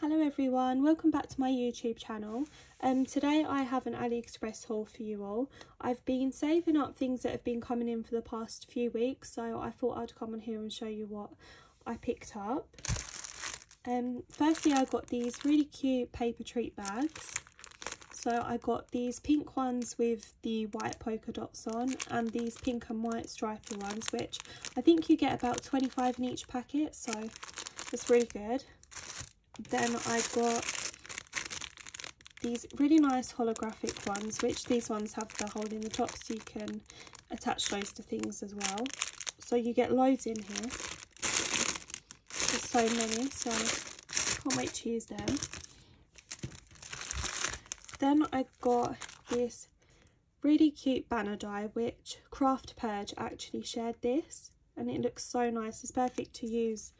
Hello everyone, welcome back to my YouTube channel. Um, today I have an AliExpress haul for you all. I've been saving up things that have been coming in for the past few weeks, so I thought I'd come on here and show you what I picked up. Um, firstly I got these really cute paper treat bags. So I got these pink ones with the white polka dots on and these pink and white stripy ones, which I think you get about 25 in each packet, so it's really good. Then I got these really nice holographic ones, which these ones have the hole in the top so you can attach those to things as well. So you get loads in here. There's so many, so can't wait to use them. Then I got this really cute banner die, which Craft Purge actually shared this. And it looks so nice. It's perfect to use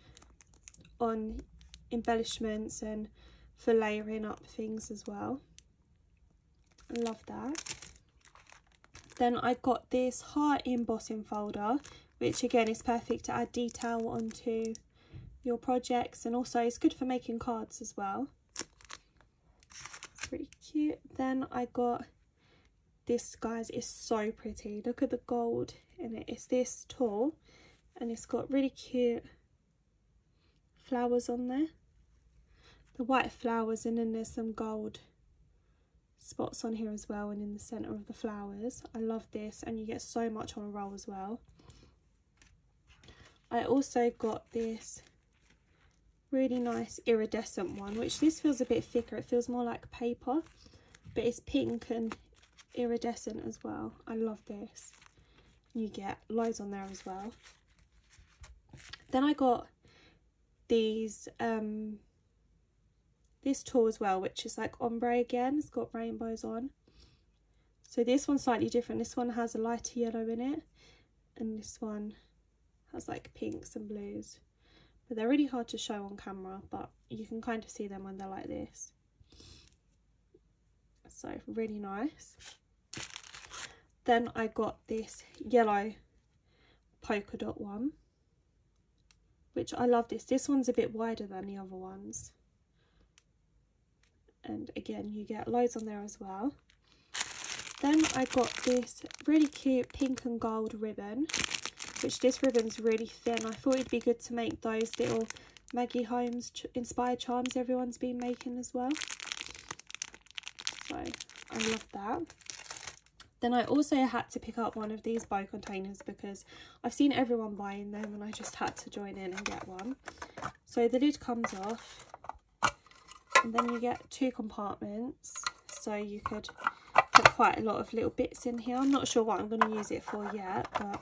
on embellishments and for layering up things as well. I love that. Then I got this heart embossing folder, which again is perfect to add detail onto your projects and also it's good for making cards as well. Pretty cute. Then I got this guys is so pretty. Look at the gold in it. It's this tall and it's got really cute flowers on there. The white flowers and then there's some gold spots on here as well and in the centre of the flowers. I love this and you get so much on a roll as well. I also got this really nice iridescent one which this feels a bit thicker. It feels more like paper but it's pink and iridescent as well. I love this. You get loads on there as well. Then I got these um this tulle as well which is like ombre again. It's got rainbows on. So this one's slightly different. This one has a lighter yellow in it and this one has like pinks and blues. But they're really hard to show on camera but you can kind of see them when they're like this. So really nice. Then I got this yellow polka dot one which I love this. This one's a bit wider than the other ones. And again, you get loads on there as well. Then I got this really cute pink and gold ribbon, which this ribbon's really thin. I thought it'd be good to make those little Maggie Holmes ch inspired charms everyone's been making as well. So I love that. Then I also had to pick up one of these bow containers because I've seen everyone buying them and I just had to join in and get one. So the lid comes off and then you get two compartments so you could put quite a lot of little bits in here. I'm not sure what I'm going to use it for yet but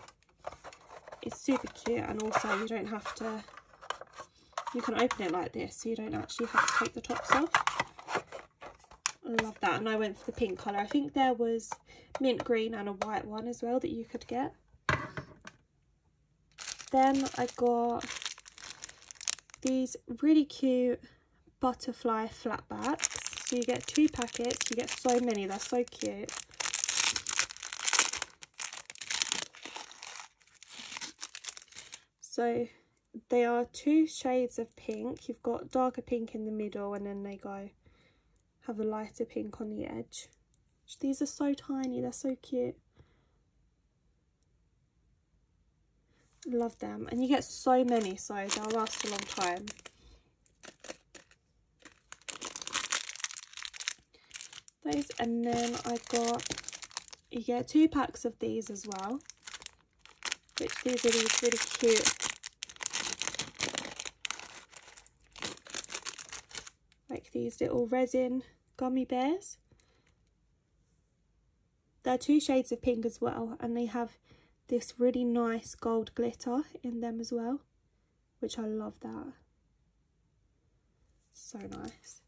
it's super cute and also you don't have to, you can open it like this so you don't actually have to take the tops off. I love that. And I went for the pink colour. I think there was mint green and a white one as well that you could get. Then I got these really cute butterfly flatbacks. So you get two packets. You get so many. They're so cute. So they are two shades of pink. You've got darker pink in the middle and then they go have a lighter pink on the edge. These are so tiny, they're so cute. Love them. And you get so many, so they'll last a long time. Those, and then I got, you get two packs of these as well. Which these are these really cute like these little resin gummy bears. They're two shades of pink as well and they have this really nice gold glitter in them as well, which I love that. So nice.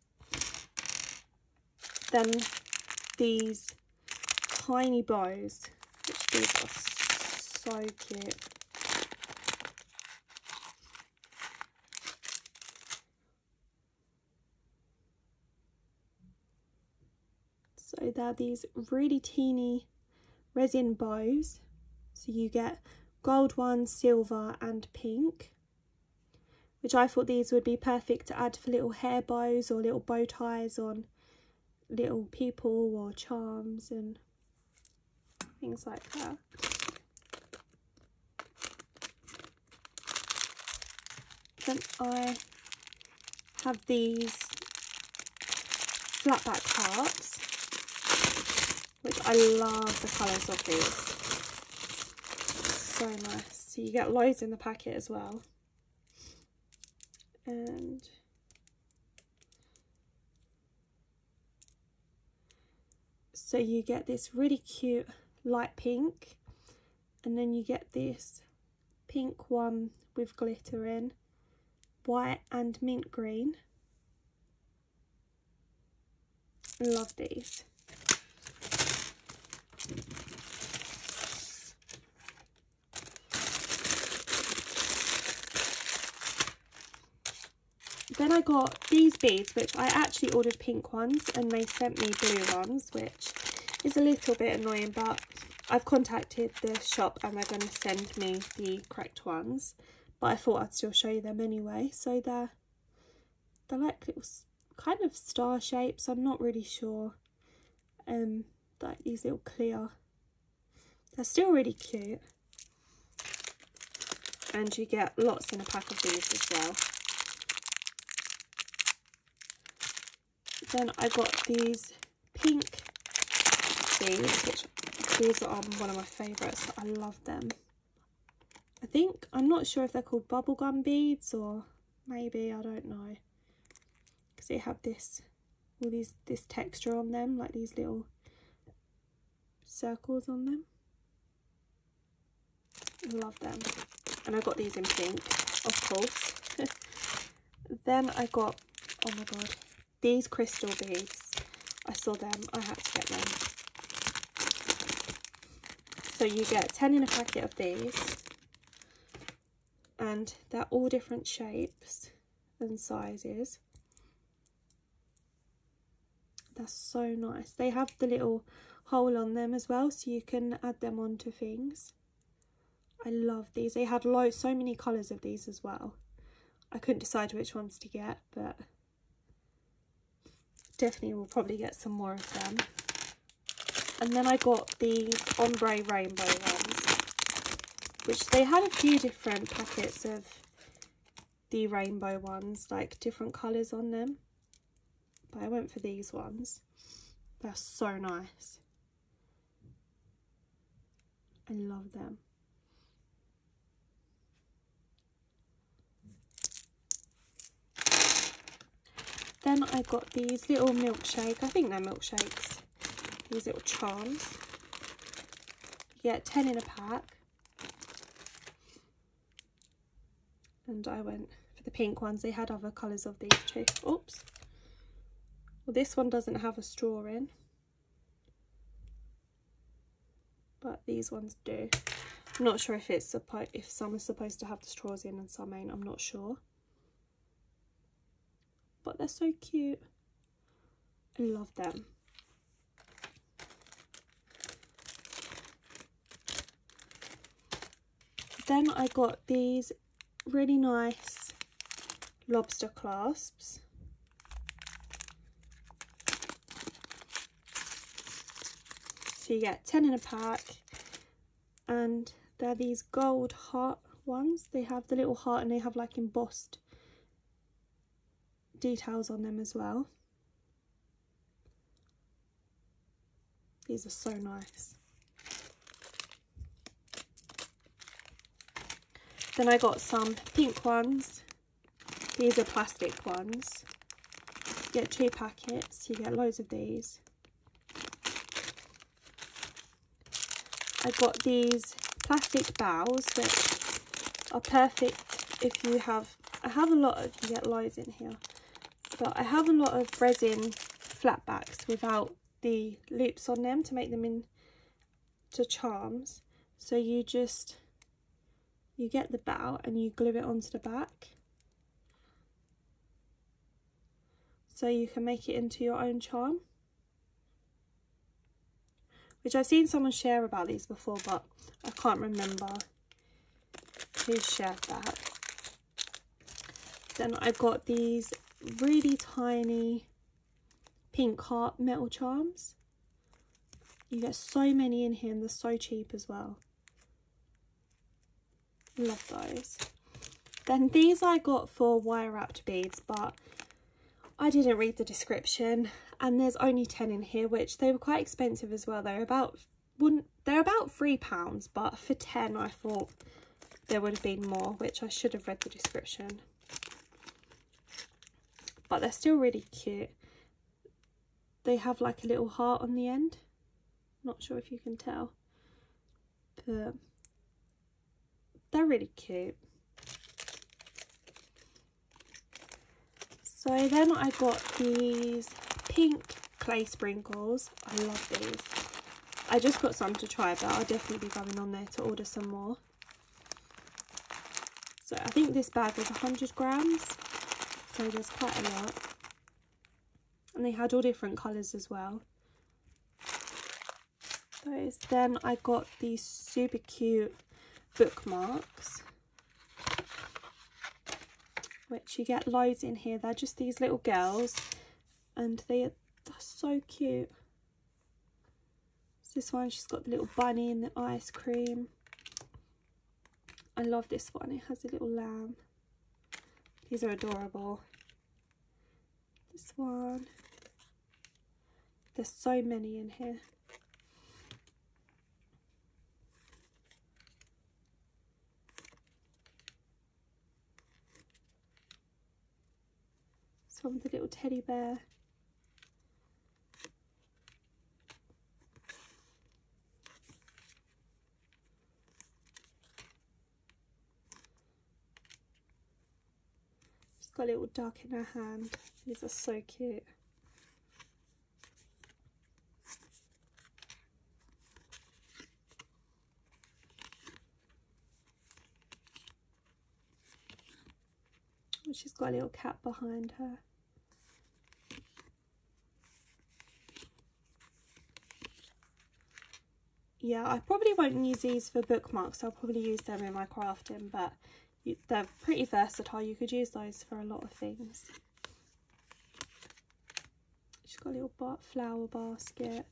Then these tiny bows, which these are so cute. So they're these really teeny resin bows. So you get gold ones, silver and pink which I thought these would be perfect to add for little hair bows or little bow ties on little people or charms and things like that. Then I have these flat back hearts, which I love the colours of these. So nice. So you get loads in the packet as well. And so you get this really cute light pink and then you get this pink one with glitter in white and mint green. Love these. Then I got these beads, which I actually ordered pink ones and they sent me blue ones, which is a little bit annoying, but I've contacted the shop and they're going to send me the correct ones but I thought I'd still show you them anyway. So they're, they're like little kind of star shapes, I'm not really sure. Um, like these little clear, they're still really cute. And you get lots in a pack of these as well. Then I got these pink beads, which these are one of my favourites. I love them. I think, I'm not sure if they're called bubblegum beads or maybe, I don't know. Because they have this, all these, this texture on them, like these little circles on them. Love them. And I got these in pink, of course. then I got, oh my god, these crystal beads. I saw them, I had to get them. So you get 10 in a packet of these and they're all different shapes and sizes. That's so nice. They have the little hole on them as well so you can add them onto things. I love these. They had loads, so many colours of these as well. I couldn't decide which ones to get, but definitely will probably get some more of them. And then I got these ombre rainbow ones which they had a few different packets of the rainbow ones, like different colours on them. But I went for these ones. They're so nice. I love them. Then I got these little milkshake, I think they're milkshakes, these little charms. You get 10 in a pack. and I went for the pink ones. They had other colours of these too. Oops. Well, this one doesn't have a straw in. But these ones do. I'm not sure if it's if some are supposed to have the straws in and some ain't. I'm not sure. But they're so cute. I love them. Then I got these really nice lobster clasps. So you get 10 in a pack and they're these gold heart ones. They have the little heart and they have like embossed details on them as well. These are so nice. Then I got some pink ones. These are plastic ones. You get two packets, you get loads of these. I got these plastic bows that are perfect if you have, I have a lot of, you get loads in here, but I have a lot of resin flatbacks without the loops on them to make them into charms. So you just you get the bow and you glue it onto the back. So you can make it into your own charm. Which I've seen someone share about these before but I can't remember who shared that. Then I got these really tiny pink heart metal charms. You get so many in here and they're so cheap as well. Love those. Then these I got for wire wrapped beads, but I didn't read the description and there's only 10 in here, which they were quite expensive as well. They're about one they're about three pounds, but for 10 I thought there would have been more, which I should have read the description. But they're still really cute. They have like a little heart on the end. Not sure if you can tell. But they're really cute. So then I got these pink clay sprinkles. I love these. I just got some to try, but I'll definitely be going on there to order some more. So I think this bag was 100 grams, so there's quite a lot. And they had all different colours as well. Those. Then I got these super cute bookmarks which you get loads in here. They're just these little girls and they are so cute. this one, she's got the little bunny and the ice cream. I love this one. It has a little lamb. These are adorable. This one. There's so many in here. from the little teddy bear. Got a little duck in her hand. These are so cute. She's got a little cat behind her. yeah I probably won't use these for bookmarks I'll probably use them in my crafting but they're pretty versatile. You could use those for a lot of things. She's got a little flower basket.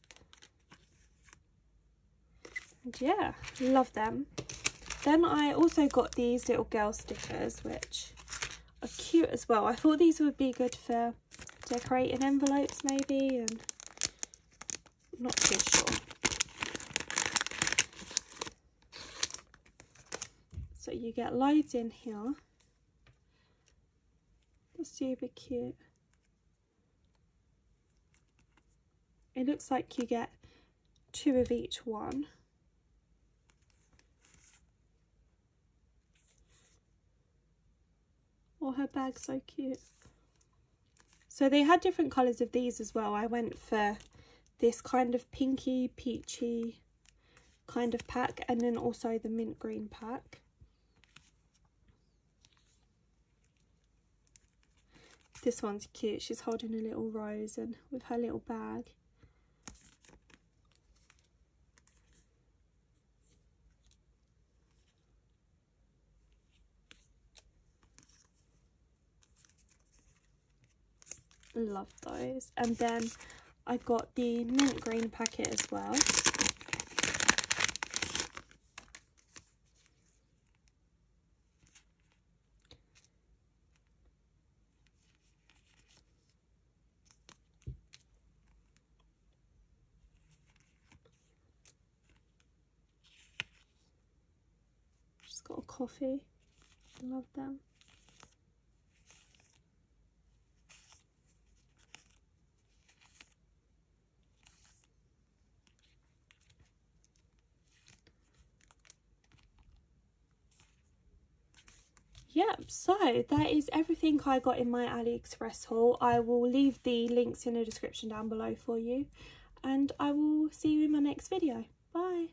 And yeah love them. Then I also got these little girl stickers which are cute as well. I thought these would be good for decorating envelopes maybe and I'm not too sure So you get loads in here. That's super cute. It looks like you get two of each one. Oh, her bag's so cute. So they had different colours of these as well. I went for this kind of pinky, peachy kind of pack and then also the mint green pack. This one's cute. She's holding a little rose and with her little bag. Love those. And then I got the mint green packet as well. Got I. Love them. Yep, so that is everything I got in my AliExpress haul. I will leave the links in the description down below for you and I will see you in my next video. Bye.